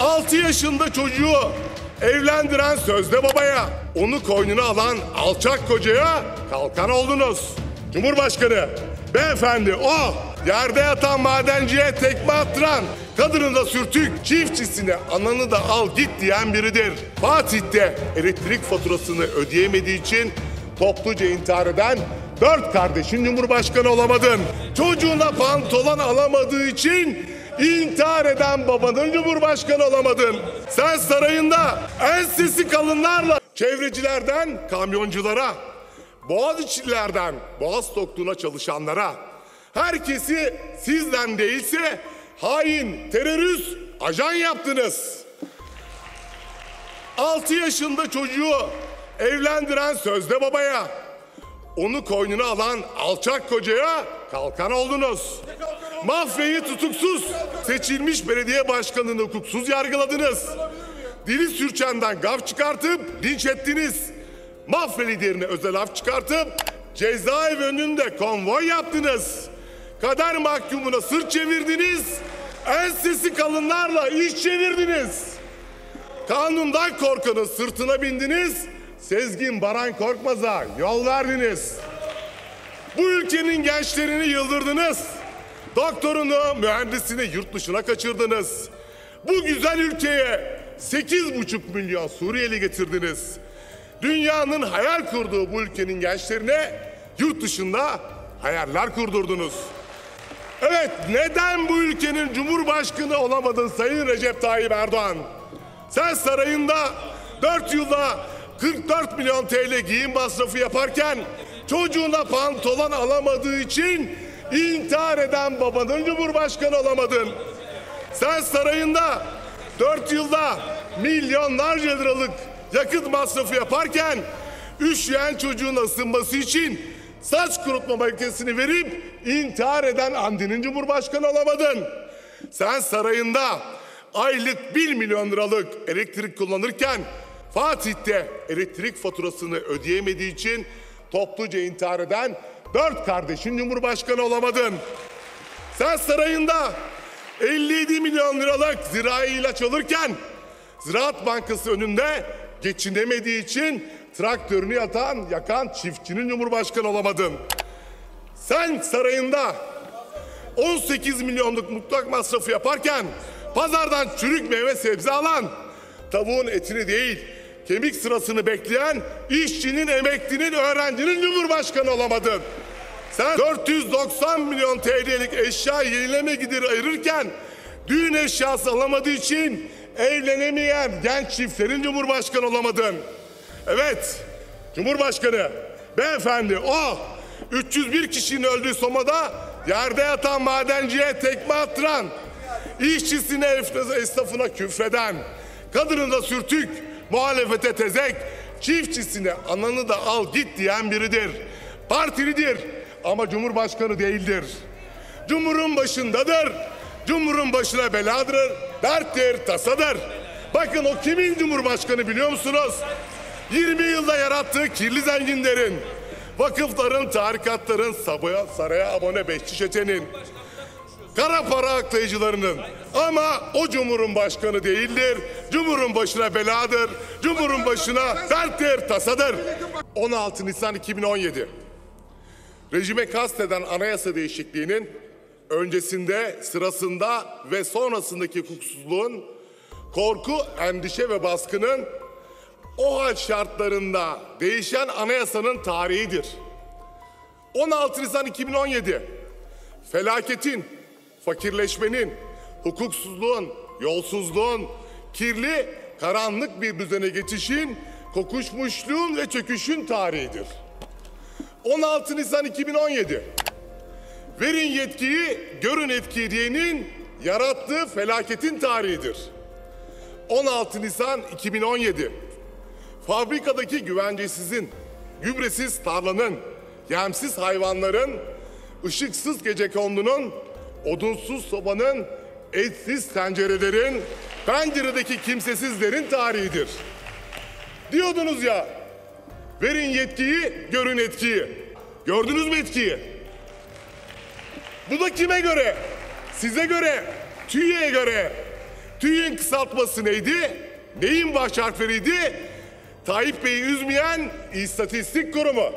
6 yaşında çocuğu evlendiren sözde babaya, onu koynuna alan alçak kocaya kalkan oldunuz. Cumhurbaşkanı, beyefendi o yerde yatan madenciye tekme attıran, kadını da sürtük, çiftçisine ananı da al git diyen biridir. Fatih'te elektrik faturasını ödeyemediği için topluca intihar eden dört kardeşin cumhurbaşkanı olamadın. Çocuğuna pantolon alamadığı için intihar eden babanın cumhurbaşkanı olamadın. Sen sarayında en sesi kalınlarla çevrecilerden kamyonculara, Boğaziçi'lilerden Boğaz Tokluğu'na çalışanlara, herkesi sizden değilse hain, terörist, ajan yaptınız. 6 yaşında çocuğu evlendiren sözde babaya, onu koynuna alan alçak kocaya kalkan oldunuz. Mafyayı tutuksuz, seçilmiş belediye başkanını hukuksuz yargıladınız. Dili sürçenden gaf çıkartıp linç ettiniz. Mafya liderine özel af çıkartıp cezaevi önünde konvoy yaptınız. Kader mahkumuna sırt çevirdiniz. En sesi kalınlarla iş çevirdiniz. Kanundan korkanın sırtına bindiniz. Sezgin Baran Korkmaz'a yol verdiniz. Bu ülkenin gençlerini yıldırdınız. Doktorunu, mühendisini yurt dışına kaçırdınız. Bu güzel ülkeye 8,5 milyon Suriyeli getirdiniz. Dünyanın hayal kurduğu bu ülkenin gençlerine yurt dışında hayaller kurdurdunuz. Evet, neden bu ülkenin cumhurbaşkanı olamadın Sayın Recep Tayyip Erdoğan? Sen sarayında 4 yılda 44 milyon TL giyim masrafı yaparken çocuğuna pantolon alamadığı için intihar eden babanın cumhurbaşkanı olamadın. Sen sarayında 4 yılda milyonlarca liralık yakıt masrafı yaparken üşüyen çocuğun ısınması için saç kurutma makinesini verip intihar eden Andi'nin cumhurbaşkanı olamadın. Sen sarayında aylık 1 milyon liralık elektrik kullanırken Fatih'te elektrik faturasını ödeyemediği için topluca intihar eden dört kardeşin cumhurbaşkanı olamadın. Sen sarayında 57 milyon liralık zirai ilaç alırken Ziraat Bankası önünde geçinemediği için traktörünü yatan, yakan çiftçinin cumhurbaşkanı olamadın. Sen sarayında 18 milyonluk mutlak masrafı yaparken pazardan çürük meyve sebze alan, tavuğun etini değil kemik sırasını bekleyen işçinin, emeklinin, öğrencinin cumhurbaşkanı olamadın. Sen 490 milyon TL'lik eşya yenileme gideri ayırırken düğün eşyası alamadığı için evlenemeyen genç çiftlerin cumhurbaşkanı olamadın. Evet, Cumhurbaşkanı, beyefendi o 301 kişinin öldüğü Soma'da yerde yatan madenciye tekme attıran, işçisine, esnafına küfreden, kadını da sürtük, muhalefete tezek, çiftçisine ananı da al git diyen biridir. Partilidir ama Cumhurbaşkanı değildir. Cumhurun başındadır. Cumhurun başına beladır, derttir, tasadır. Bakın o kimin cumhurbaşkanı biliyor musunuz? 20 yılda yarattığı kirli zenginlerin, vakıfların, tarikatların, sabaya, saraya abone beşçi çetenin, kara para aklayıcılarının ama o cumhurun başkanı değildir. Cumhurun başına beladır. Cumhurun başına derttir, tasadır. 16 Nisan 2017. Rejime kasteden anayasa değişikliğinin öncesinde, sırasında ve sonrasındaki hukuksuzluğun, korku, endişe ve baskının o hal şartlarında değişen anayasanın tarihidir. 16 Nisan 2017 felaketin, fakirleşmenin, hukuksuzluğun, yolsuzluğun, kirli, karanlık bir düzene geçişin, kokuşmuşluğun ve çöküşün tarihidir. 16 Nisan 2017 Verin yetkiyi, görün etkiyi diyenin yarattığı felaketin tarihidir. 16 Nisan 2017 Fabrikadaki güvencesizin, gübresiz tarlanın, yemsiz hayvanların, ışıksız gecekondunun, odunsuz sobanın, etsiz tencerelerin, penceredeki kimsesizlerin tarihidir. Diyordunuz ya, verin yetkiyi, görün etkiyi. Gördünüz mü etkiyi? Bu da kime göre? Size göre, TÜİ'ye göre. TÜİ'nin kısaltması neydi? Neyin baş harfleriydi? Tayyip Bey'i üzmeyen İstatistik Kurumu.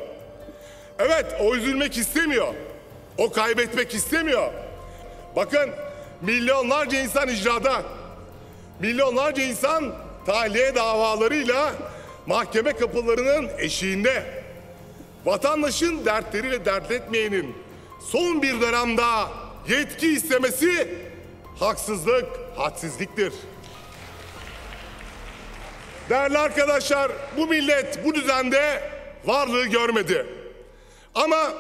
Evet o üzülmek istemiyor. O kaybetmek istemiyor. Bakın milyonlarca insan icrada. Milyonlarca insan tahliye davalarıyla mahkeme kapılarının eşiğinde. Vatandaşın dertleriyle dertletmeyenin son bir dönem daha yetki istemesi haksızlık, hadsizliktir. Değerli arkadaşlar, bu millet bu düzende varlığı görmedi. Ama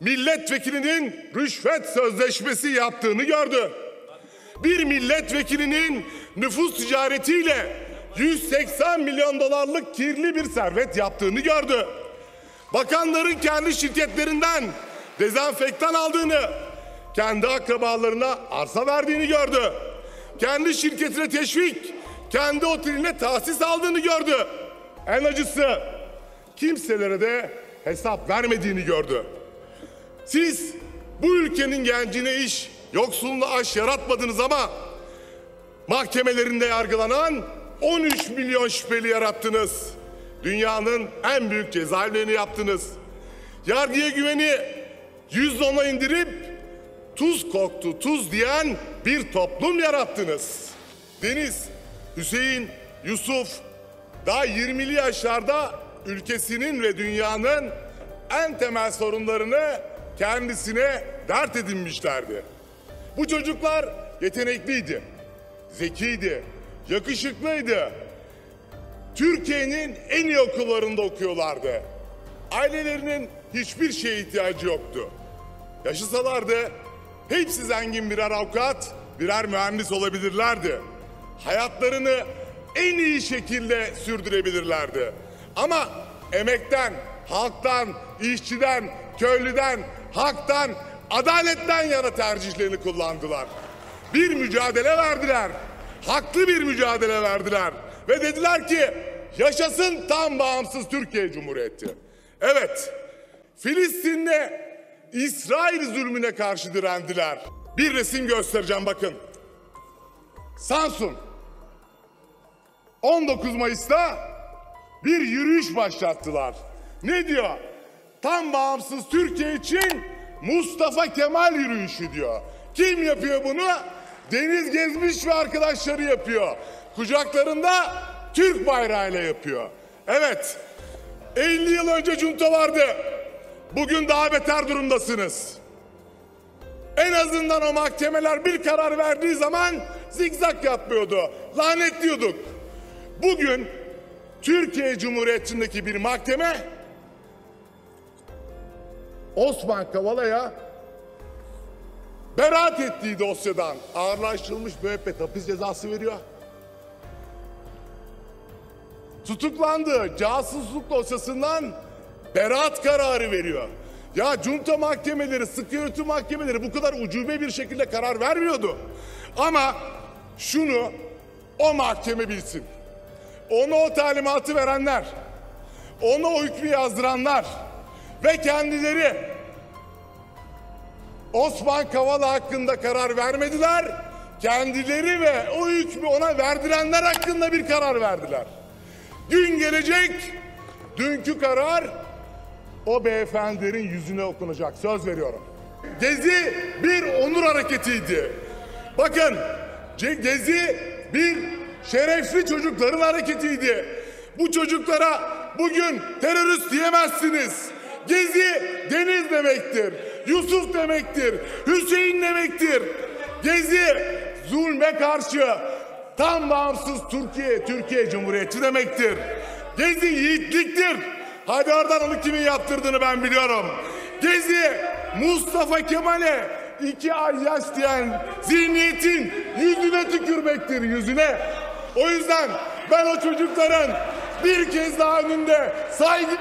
milletvekilinin rüşvet sözleşmesi yaptığını gördü. Bir milletvekilinin nüfus ticaretiyle 180 milyon dolarlık kirli bir servet yaptığını gördü. Bakanların kendi şirketlerinden dezenfektan aldığını, kendi akrabalarına arsa verdiğini gördü. Kendi şirketine teşvik, kendi oteline tahsis aldığını gördü. En acısı kimselere de hesap vermediğini gördü. Siz bu ülkenin gencine iş, yoksulluğuna aş yaratmadınız ama mahkemelerinde yargılanan 13 milyon şüpheli yarattınız. Dünyanın en büyük cezaevlerini yaptınız. Yargıya güveni yüz ona indirip tuz koktu tuz diyen bir toplum yarattınız. Deniz, Hüseyin, Yusuf daha 20'li yaşlarda ülkesinin ve dünyanın en temel sorunlarını kendisine dert edinmişlerdi. Bu çocuklar yetenekliydi, zekiydi, yakışıklıydı. Türkiye'nin en iyi okullarında okuyorlardı. Ailelerinin hiçbir şeye ihtiyacı yoktu. Yaşasalardı hepsi zengin birer avukat, birer mühendis olabilirlerdi. Hayatlarını en iyi şekilde sürdürebilirlerdi. Ama emekten, halktan, işçiden, köylüden, haktan, adaletten yana tercihlerini kullandılar. Bir mücadele verdiler. Haklı bir mücadele verdiler. Ve dediler ki yaşasın tam bağımsız Türkiye Cumhuriyeti. Evet, Filistin'de İsrail zulmüne karşı direndiler. Bir resim göstereceğim bakın. Samsun. 19 Mayıs'ta bir yürüyüş başlattılar. Ne diyor? Tam bağımsız Türkiye için Mustafa Kemal yürüyüşü diyor. Kim yapıyor bunu? Deniz Gezmiş ve arkadaşları yapıyor. Kucaklarında Türk bayrağıyla yapıyor. Evet, 50 yıl önce junta vardı. Bugün daha beter durumdasınız. En azından o mahkemeler bir karar verdiği zaman zigzag yapmıyordu. Lanetliyorduk. Bugün Türkiye Cumhuriyeti'ndeki bir mahkeme Osman Kavala'ya beraat ettiği dosyadan ağırlaştırılmış müebbet hapis cezası veriyor. Tutuklandığı casusluk dosyasından beraat kararı veriyor. Ya junta mahkemeleri, sıkı yönetim mahkemeleri bu kadar ucube bir şekilde karar vermiyordu. Ama şunu o mahkeme bilsin. Ona o talimatı verenler, ona o hükmü yazdıranlar ve kendileri Osman Kavala hakkında karar vermediler. Kendileri ve o hükmü ona verdirenler hakkında bir karar verdiler. Gün gelecek, dünkü karar o beyefendilerin yüzüne okunacak. Söz veriyorum. Gezi bir onur hareketiydi. Bakın, Gezi bir şerefli çocukların hareketiydi. Bu çocuklara bugün terörist diyemezsiniz. Gezi deniz demektir. Yusuf demektir. Hüseyin demektir. Gezi zulme karşı tam bağımsız Türkiye, Türkiye Cumhuriyeti demektir. Gezi yiğitliktir. Hadi oradan onu kimin yaptırdığını ben biliyorum. Gezi Mustafa Kemal'e iki ay yaş diyen zihniyetin yüzüne tükürmektir yüzüne. O yüzden ben o çocukların bir kez daha önünde saygı